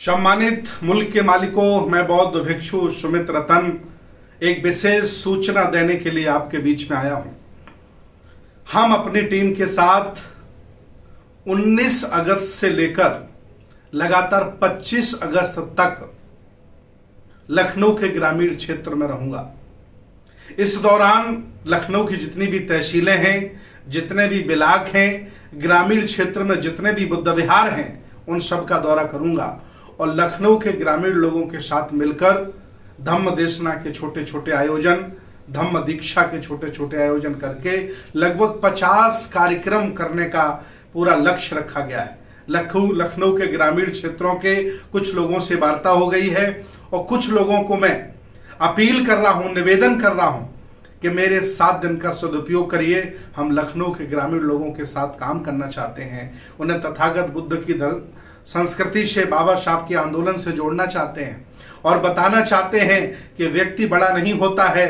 सम्मानित मुल्क के मालिकों, मैं बौद्ध भिक्षु सुमित रतन एक विशेष सूचना देने के लिए आपके बीच में आया हूँ। हम अपनी टीम के साथ 19 अगस्त से लेकर लगातार 25 अगस्त तक लखनऊ के ग्रामीण क्षेत्र में रहूँगा। इस दौरान लखनऊ की जितनी भी तहसीलें हैं, जितने भी बिलाक हैं, ग्रामीण क्षेत्र में जितने भी बुद्ध विहार हैं, उन सब का दौरा करूँगा। और लखनऊ के ग्रामीण लोगों के साथ मिलकर धम्म देशना के छोटे छोटे आयोजन, धम्म दीक्षा के छोटे छोटे आयोजन करके लगभग 50 कार्यक्रम करने का पूरा लक्ष्य रखा गया है। लखनऊ लखनऊ के ग्रामीण क्षेत्रों के कुछ लोगों से वार्ता हो गई है और कुछ लोगों को मैं अपील कर रहा हूँ, निवेदन कर रहा हूँ कि मेरे सात दिन का सदुपयोग करिए। हम लखनऊ के ग्रामीण लोगों के साथ काम करना चाहते हैं। उन्हें तथागत बुद्ध की धर संस्कृति से बाबा साहब के आंदोलन से जोड़ना चाहते हैं और बताना चाहते हैं कि व्यक्ति बड़ा नहीं होता है,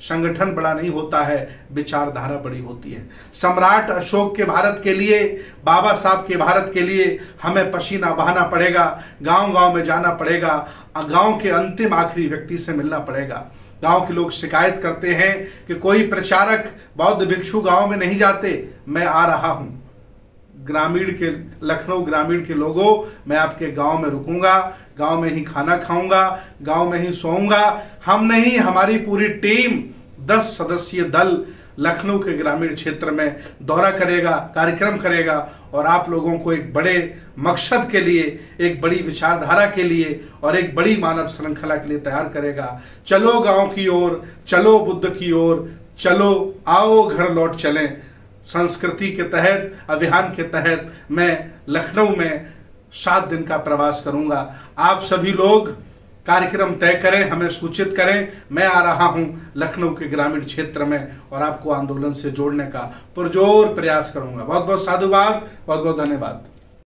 संगठन बड़ा नहीं होता है, विचारधारा बड़ी होती है। सम्राट अशोक के भारत के लिए, बाबा साहब के भारत के लिए हमें पसीना बहाना पड़ेगा गाँव गाँव में जाना पड़ेगा गाँव के अंतिम आखिरी व्यक्ति से मिलना पड़ेगा। गाँव के लोग शिकायत करते हैं कि कोई प्रचारक, बौद्ध भिक्षु गाँव में नहीं जाते, मैं आ रहा हूँ। ग्रामीण के, लखनऊ ग्रामीण के लोगों, मैं आपके गाँव में रुकूँगा, गाँव में ही खाना खाऊँगा, गाँव में ही सोऊँगा। हम नहीं, हमारी पूरी टीम, दस सदस्यीय दल लखनऊ के ग्रामीण क्षेत्र में दौरा करेगा, कार्यक्रम करेगा और आप लोगों को एक बड़े मकसद के लिए, एक बड़ी विचारधारा के लिए और एक बड़ी मानव श्रृंखला के लिए तैयार करेगा। चलो गाँव की ओर, चलो बुद्ध की ओर, चलो आओ घर लौट चलें। संस्कृति के तहत, अभियान के तहत मैं लखनऊ में सात दिन का प्रवास करूँगा। आप सभी लोग कार्यक्रम तय करें, हमें सूचित करें। मैं आ रहा हूँ लखनऊ के ग्रामीण क्षेत्र में और आपको आंदोलन से जोड़ने का पुरजोर प्रयास करूँगा। बहुत बहुत साधुवाद बहुत बहुत धन्यवाद।